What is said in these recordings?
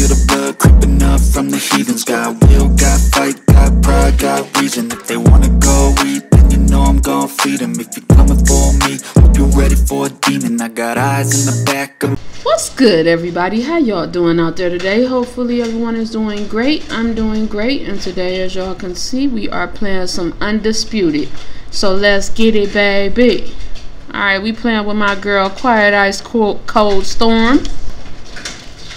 feel the blood creeping up from the heathens Got will, got fight, got pride, got reason If they wanna go eat, then you know I'm gon' feed them If you're coming for me, hope you're ready for a demon I got eyes in the back of What's good, everybody? How y'all doing out there today? Hopefully, everyone is doing great. I'm doing great, and today, as y'all can see, we are playing some Undisputed. So let's get it, baby. Alright, we playing with my girl, Quiet Ice Cold, Cold Storm.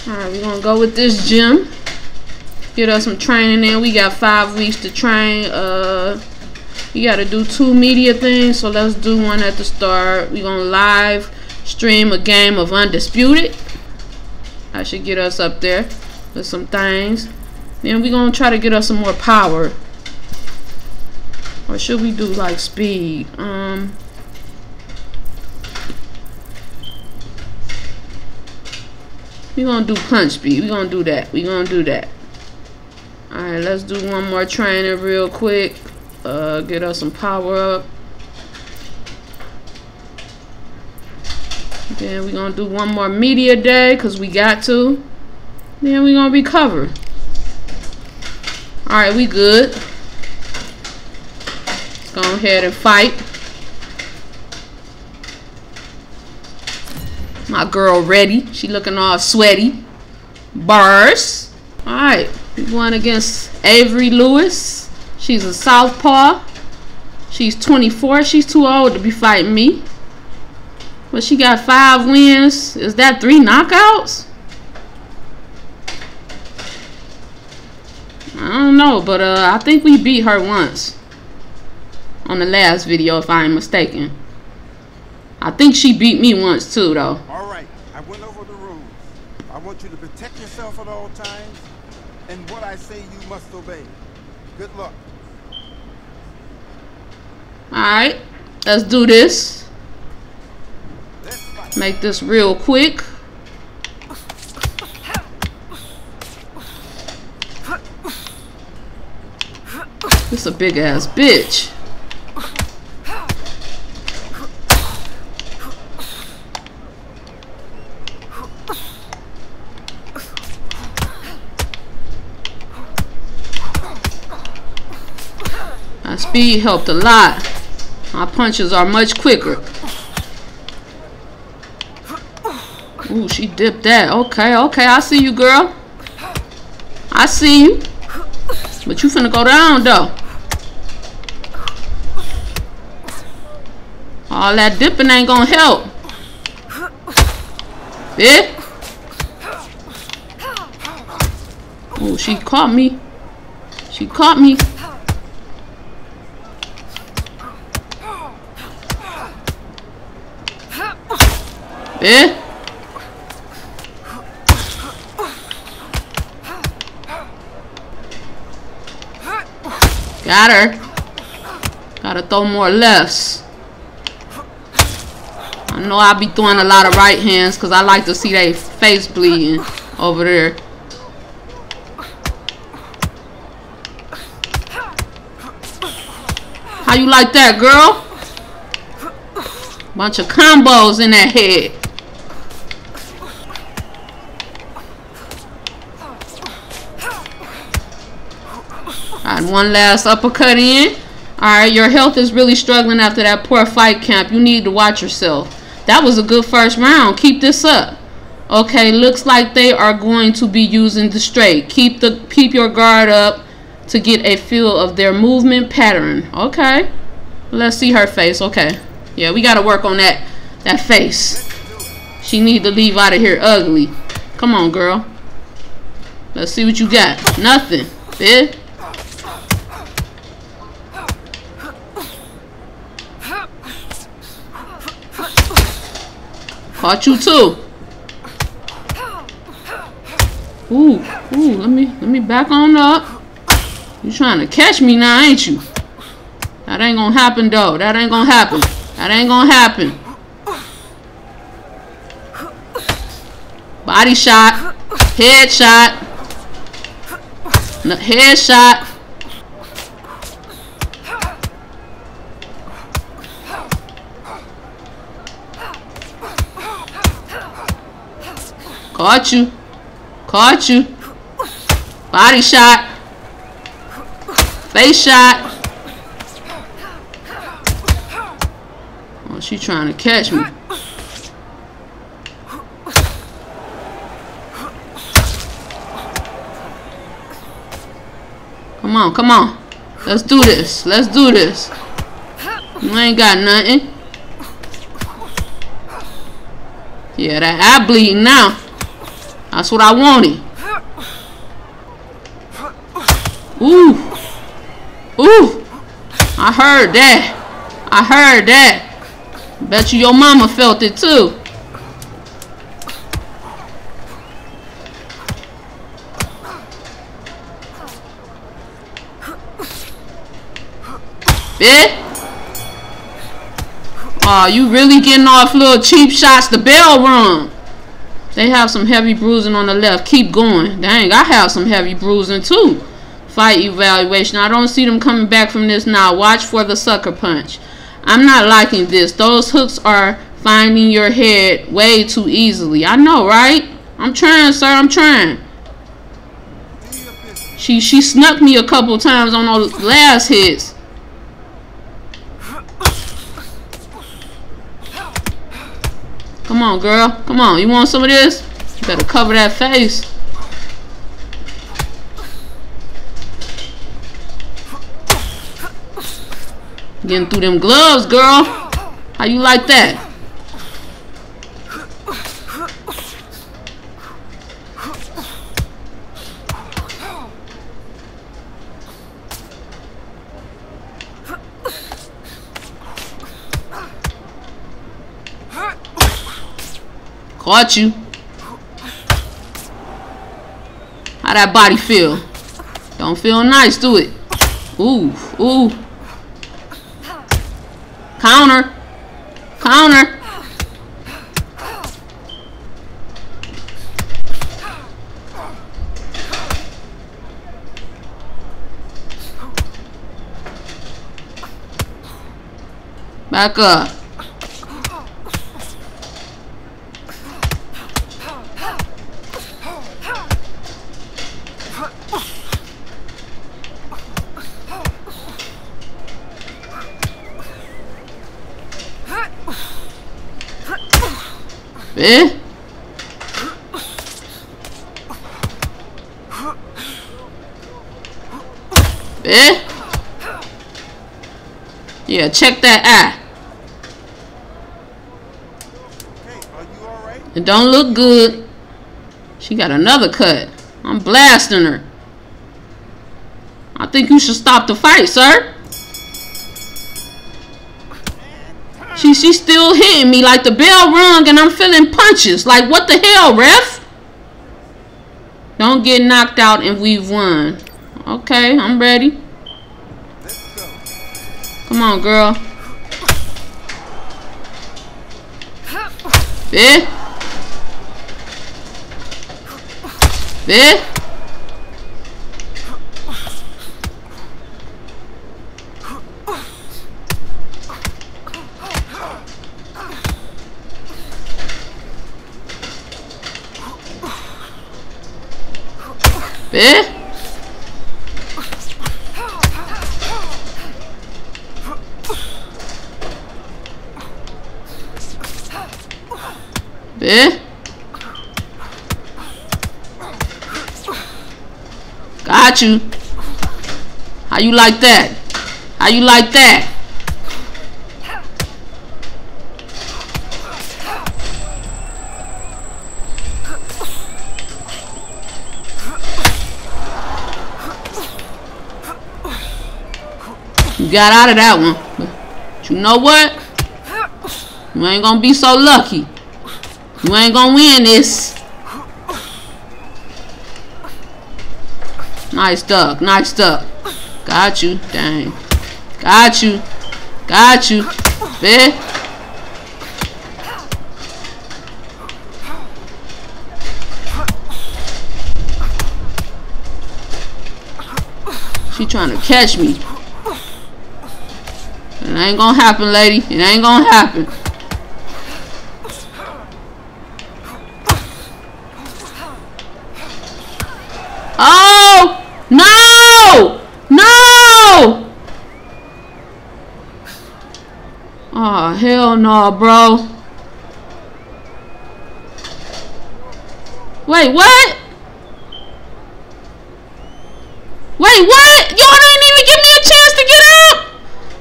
Alright, we're gonna go with this gym. Get us some training in. We got five weeks to train. Uh, you gotta do two media things, so let's do one at the start. We're gonna live stream a game of Undisputed. I should get us up there with some things. Then we're going to try to get us some more power. Or should we do like speed? Um, we're going to do punch. We're going to do that. Going to do that. Alright, let's do one more training real quick. Uh, get us some power up. Then we're going to do one more media day because we got to. Then going to recover. Alright, we good. Let's go ahead and fight. My girl ready. She looking all sweaty. Bars. Alright, we going against Avery Lewis. She's a southpaw. She's 24. She's too old to be fighting me. But she got five wins. Is that three knockouts? I don't know, but uh, I think we beat her once. On the last video, if I am mistaken. I think she beat me once too, though. All right, I went over the rules. I want you to protect yourself at all times, and what I say you must obey. Good luck. Alright, let's do this. Make this real quick. This a big ass bitch. My speed helped a lot. My punches are much quicker. Ooh, she dipped that. Okay, okay, I see you, girl. I see you. But you finna go down, though. All that dipping ain't gonna help. Yeah? Oh, she caught me. She caught me. Yeah? Got her. Gotta throw more lefts. I know I be throwing a lot of right hands because I like to see their face bleeding over there. How you like that, girl? Bunch of combos in that head. One last uppercut in. Alright, your health is really struggling after that poor fight camp. You need to watch yourself. That was a good first round. Keep this up. Okay, looks like they are going to be using the straight. Keep the keep your guard up to get a feel of their movement pattern. Okay. Let's see her face. Okay. Yeah, we gotta work on that that face. She need to leave out of here ugly. Come on, girl. Let's see what you got. Nothing. Bitch. Caught you too. Ooh, ooh, let me let me back on up. You trying to catch me now, ain't you? That ain't gonna happen though. That ain't gonna happen. That ain't gonna happen. Body shot. Head shot. Head shot. Caught you. Caught you. Body shot. Face shot. Oh, she trying to catch me. Come on, come on. Let's do this. Let's do this. You ain't got nothing. Yeah, that eye bleeding now. That's what I wanted. Ooh. Ooh. I heard that. I heard that. Bet you your mama felt it too. Bitch. Aw, oh, you really getting off little cheap shots. The bell rung. They have some heavy bruising on the left. Keep going. Dang, I have some heavy bruising too. Fight evaluation. I don't see them coming back from this now. Watch for the sucker punch. I'm not liking this. Those hooks are finding your head way too easily. I know, right? I'm trying, sir. I'm trying. She she snuck me a couple times on those last hits. Come on, girl. Come on. You want some of this? You better cover that face. Getting through them gloves, girl. How you like that? Caught you. How that body feel? Don't feel nice, do it? Ooh, ooh. Counter. Counter. Back up. Eh? Eh? Yeah, check that eye. It don't look good. She got another cut. I'm blasting her. I think you should stop the fight, sir. She she's still hitting me like the bell rung and I'm feeling punches. Like what the hell, ref? Don't get knocked out and we've won. Okay, I'm ready. Come on, girl. Eh? Eh? Eh? Got you. How you like that? How you like that? Got out of that one. But you know what? You ain't gonna be so lucky. You ain't gonna win this. Nice duck. Nice duck. Got you. Dang. Got you. Got you. Bitch. She trying to catch me. It ain't gonna happen, lady. It ain't gonna happen. Oh! No! No! Oh, hell no, bro. Wait, what? Wait, what? Y'all didn't even give me a chance to get up?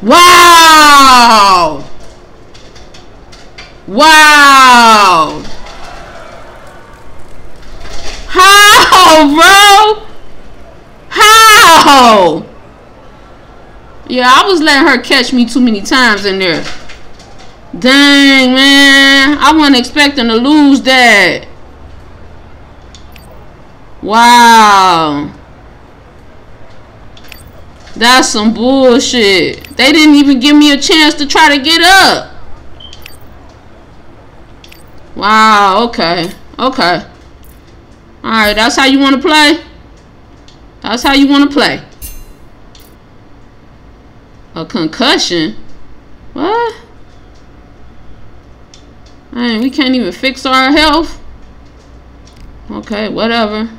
Wow! Wow! How, bro? How? Yeah, I was letting her catch me too many times in there. Dang, man. I wasn't expecting to lose that. Wow. That's some bullshit. They didn't even give me a chance to try to get up. Wow, okay. Okay. Alright, that's how you want to play? That's how you want to play. A concussion? What? Man, we can't even fix our health. Okay, whatever.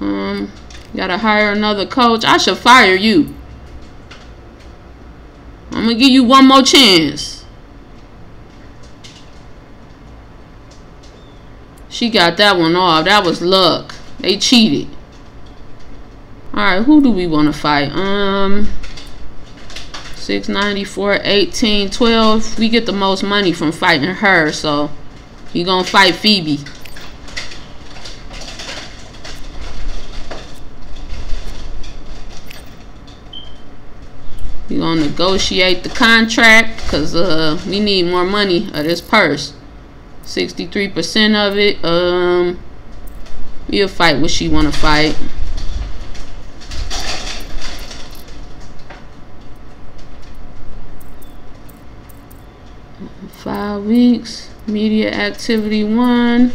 Um, gotta hire another coach. I should fire you. I'm gonna give you one more chance. She got that one off. That was luck. They cheated. Alright, who do we want to fight? Um, 694, 18, 12. We get the most money from fighting her, so we gonna fight Phoebe. We gonna negotiate the contract because uh, we need more money of this purse. 63% of it. Um, we'll fight what she wanna fight. Five weeks. Media activity one.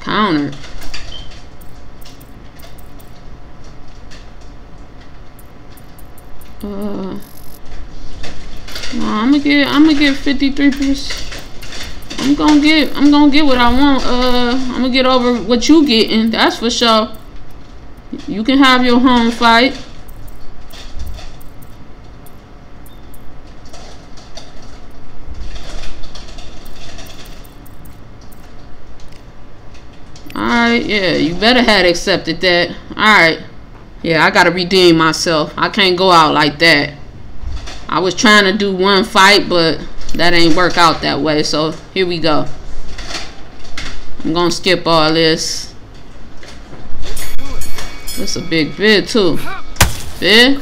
Counter. Uh, I'm gonna get I'm gonna get 53 percent. I'm gonna get I'm gonna get what I want. Uh, I'm gonna get over what you getting. That's for sure. You can have your home fight. Alright, yeah, you better had accepted that. Alright. Yeah, I gotta redeem myself. I can't go out like that. I was trying to do one fight, but that ain't work out that way. So here we go. I'm gonna skip all this. That's a big bid too. Bid?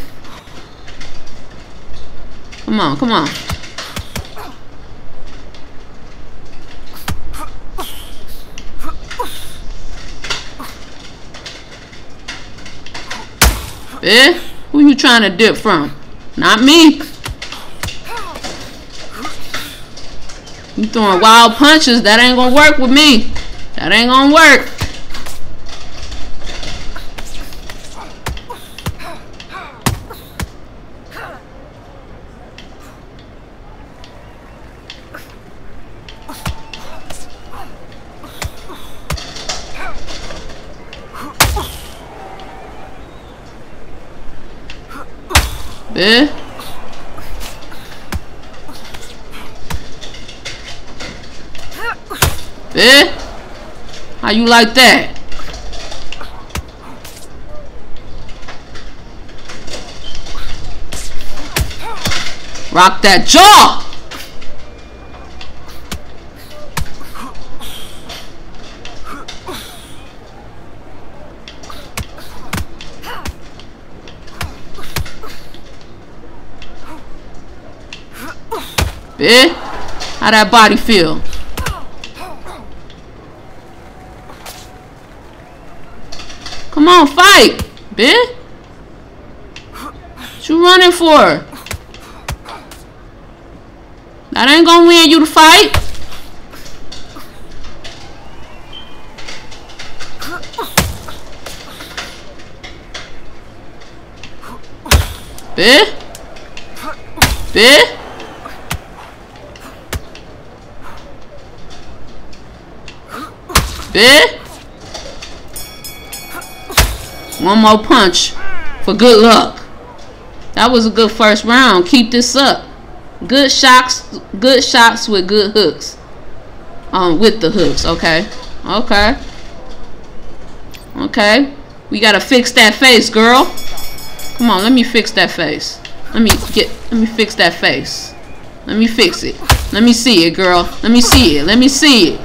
Come on, come on. Eh? Who you trying to dip from? Not me. You throwing wild punches, that ain't gonna work with me. That ain't gonna work. Eh? How you like that? Rock that jaw! Eh? How that body feel? Come on, fight, bitch. What you running for? That ain't gonna win you to fight. Bitch. Bitch. Bitch. One more punch for good luck. That was a good first round. Keep this up. Good shots, good shots with good hooks. Um, with the hooks. Okay, okay, okay. We gotta fix that face, girl. Come on, let me fix that face. Let me get. Let me fix that face. Let me fix it. Let me see it, girl. Let me see it. Let me see it.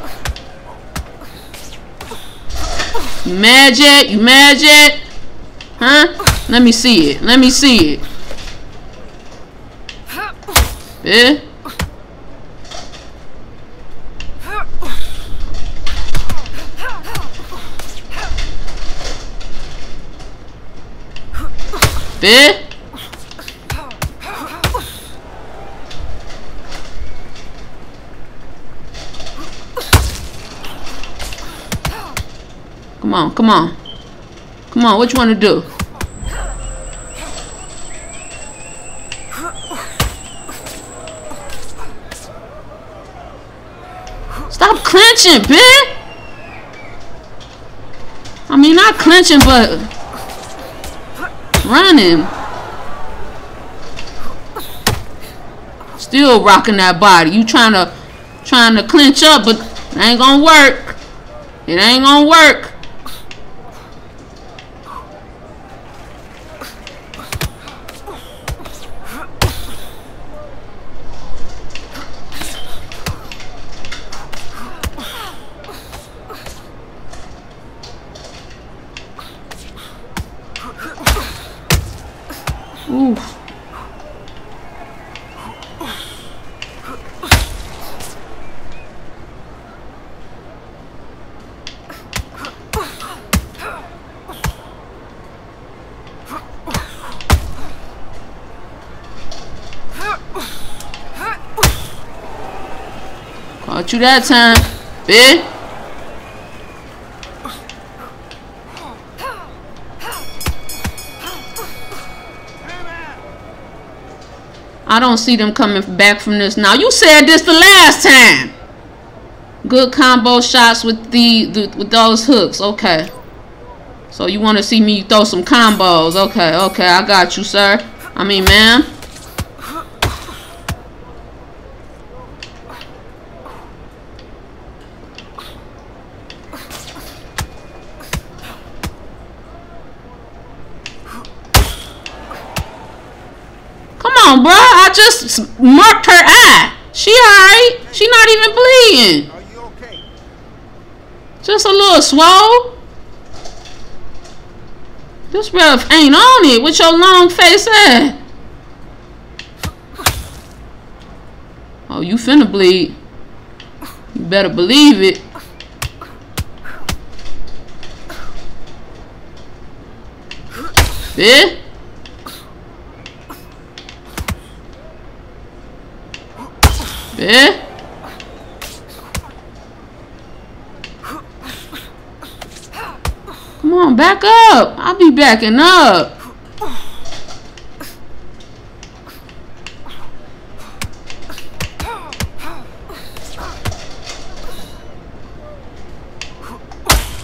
Mad yet? You? Huh? Let me see it. Let me see it. Yeah? Yeah? Come on, come on. Come on, what you want to do? Stop clenching, bitch! I mean, not clenching, but running. Still rocking that body. You trying to trying to clench up, but it ain't gonna work. It ain't gonna work. Caught you that time, bitch. I don't see them coming back from this now. You said this the last time. Good combo shots with the, the with those hooks. Okay. So you want to see me throw some combos. Okay, okay. I got you, sir. I mean, ma'am. Bro. I just marked her eye. She alright. She not even bleeding. Are you okay? Just a little swole. This ref ain't on it with your long face at. Oh, you finna bleed. You better believe it. Bitch. Bitch. Come on, back up. I'll be backing up.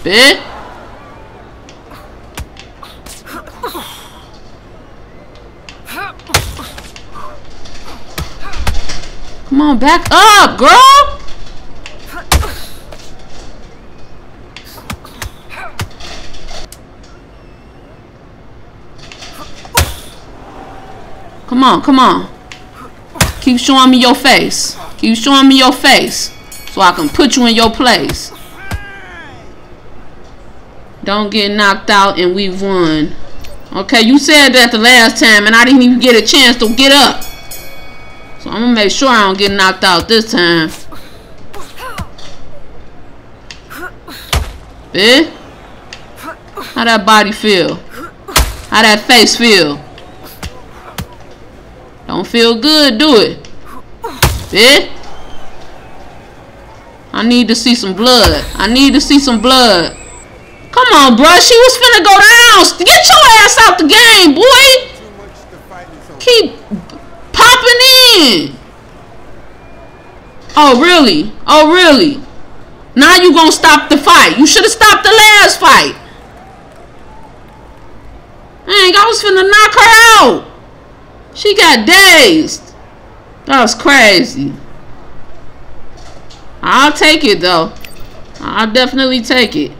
Bitch. Back up, girl. Come on, come on. Keep showing me your face. Keep showing me your face so I can put you in your place. Don't get knocked out and we've won. Okay, you said that the last time and I didn't even get a chance to get up. So I'm gonna make sure I don't get knocked out this time. Bitch. How that body feel? How that face feel? Don't feel good, do it. Bitch. I need to see some blood. I need to see some blood. Come on, bruh. She was finna go down. Get your ass out the game, boy. Too happening? Oh, really? Oh, really? Now you gonna stop the fight. You should have stopped the last fight. Dang, I was finna knock her out. She got dazed. That was crazy. I'll take it, though. I'll definitely take it.